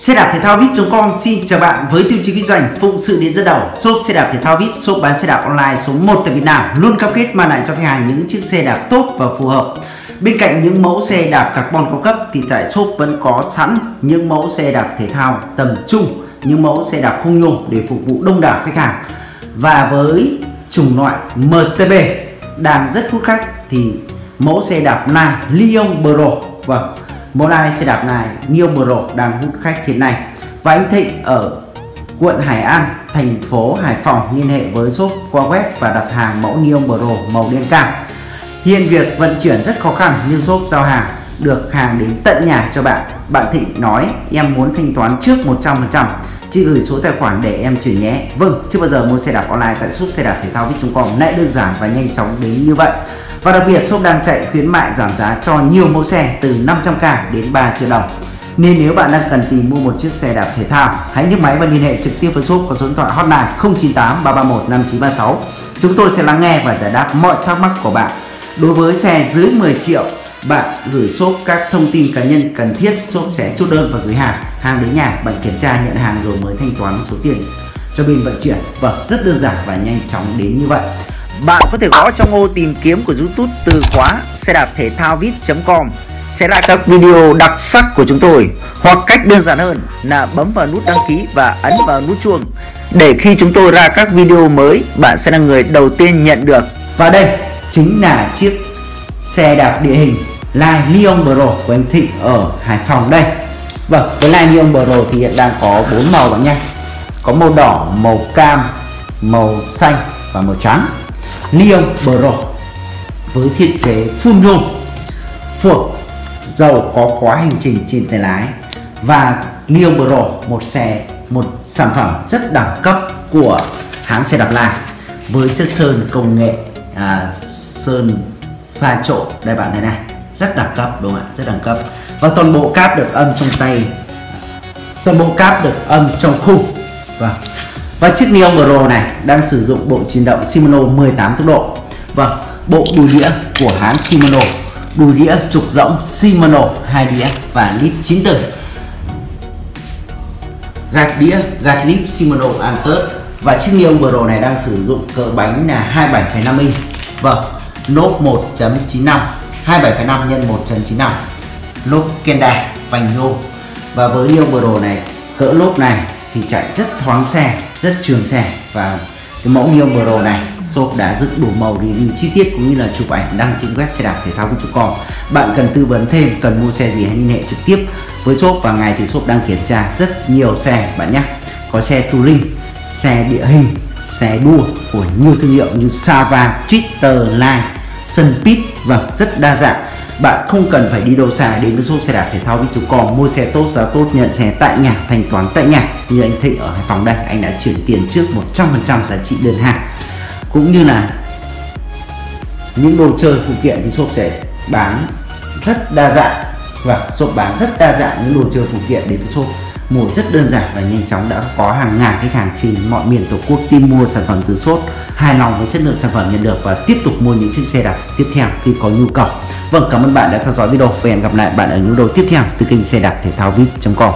Xe đạp thể thao vip.com xin chào bạn với tiêu chí kinh doanh phụng sự đến dẫn đầu. Shop xe đạp thể thao vip, shop bán xe đạp online số 1 tại Việt Nam luôn cam kết mang lại cho khách hàng những chiếc xe đạp tốt và phù hợp. Bên cạnh những mẫu xe đạp carbon cao cấp thì tại shop vẫn có sẵn những mẫu xe đạp thể thao tầm trung, những mẫu xe đạp không nhôm để phục vụ đông đảo khách hàng. Và với chủng loại MTB đang rất hút khách thì mẫu xe đạp này Lyon Pro vâng mẫu này xe đạp này New Pro đang hút khách hiện nay và anh Thịnh ở quận Hải An thành phố Hải Phòng liên hệ với shop qua web và đặt hàng mẫu New Pro màu đen cam. Hiện việc vận chuyển rất khó khăn nhưng shop giao hàng được hàng đến tận nhà cho bạn. Bạn Thịnh nói em muốn thanh toán trước 100% Chị gửi số tài khoản để em chuyển nhé. Vâng, chưa bao giờ mua xe đạp online tại shop xe đạp thể thao vip.com lại đơn giản và nhanh chóng đến như vậy. Và đặc biệt shop đang chạy khuyến mại giảm giá cho nhiều mẫu xe từ 500k đến 3 triệu đồng nên nếu bạn đang cần tìm mua một chiếc xe đạp thể thao, hãy nhấc máy và liên hệ trực tiếp với shop có số điện thoại hotline 098 331 5936. Chúng tôi sẽ lắng nghe và giải đáp mọi thắc mắc của bạn. Đối với xe dưới 10 triệu bạn gửi shop các thông tin cá nhân cần thiết shop sẽ chốt đơn và gửi hàng hàng đến nhà bạn kiểm tra nhận hàng rồi mới thanh toán số tiền cho bên vận chuyển vâng rất đơn giản và nhanh chóng đến như vậy bạn có thể gõ trong ô tìm kiếm của youtube từ khóa xe đạp thể thao vip.com sẽ lại các video đặc sắc của chúng tôi, hoặc cách đơn giản hơn là bấm vào nút đăng ký và ấn vào nút chuông. Để khi chúng tôi ra các video mới, bạn sẽ là người đầu tiên nhận được. Và đây chính là chiếc xe đạp địa hình Line Leon Pro của anh Thịnh ở Hải Phòng đây. Vâng với Line Leon Pro thì hiện đang có bốn màu bạn nhé. Có màu đỏ, màu cam, màu xanh và màu trắng. Neon Pro với thiết kế full nhôm phuộc dầu có khóa hành trình trên tay lái. Và Neon Pro một xe một sản phẩm rất đẳng cấp của hãng xe đạp lai. Với chất sơn công nghệ à, sơn pha trộn đây bạn thấy này. Rất đẳng cấp đúng không ạ? Rất đẳng cấp. Và toàn bộ cáp được âm trong tay. Toàn bộ cáp được âm trong khung. Vâng và chiếc Neon Pro này đang sử dụng bộ chuyển động Shimano 18 tốc độ. Vâng bộ đùi đĩa của hãng Shimano. Đùi đĩa trục rỗng Shimano hai đĩa và lip 9 từ gạt đĩa gạt lip Shimano Antus và chiếc Neon Pro này đang sử dụng cỡ bánh là 27,5 inch. Vâng lốp 1.95 27,5 nhân 1.95 lốp Kenda vành nhôm và với Leo Pro này cỡ lốp này thì chạy rất thoáng xe rất trường xe. Và cái mẫu Leo Pro này shop đã dựng đủ màu review chi tiết cũng như là chụp ảnh đăng trên web xe đạp thể thao com. Bạn cần tư vấn thêm cần mua xe gì hãy liên hệ trực tiếp với shop và ngày thì shop đang kiểm tra rất nhiều xe bạn nhé. Có xe touring xe địa hình xe đua của nhiều thương hiệu như Sava, Twitter, Line Sunpit và vâng, rất đa dạng bạn không cần phải đi đâu xa đến với shop xe đạp thể thao Visucom mua xe tốt, giá tốt, nhận xe tại nhà, thanh toán tại nhà. Như anh Thịnh ở Hải Phòng đây, anh đã chuyển tiền trước 100% giá trị đơn hàng. Cũng như là những đồ chơi phụ kiện thì shop sẽ bán rất đa dạng và shop bán rất đa dạng những đồ chơi phụ kiện đến với shop. Mua rất đơn giản và nhanh chóng đã có hàng ngàn khách hàng trên mọi miền tổ quốc tìm mua sản phẩm từ shop, hài lòng với chất lượng sản phẩm nhận được và tiếp tục mua những chiếc xe đạp tiếp theo khi có nhu cầu vâng cảm ơn bạn đã theo dõi video. Và hẹn gặp lại bạn ở những video tiếp theo từ kênh xe đạp thể thao vip.com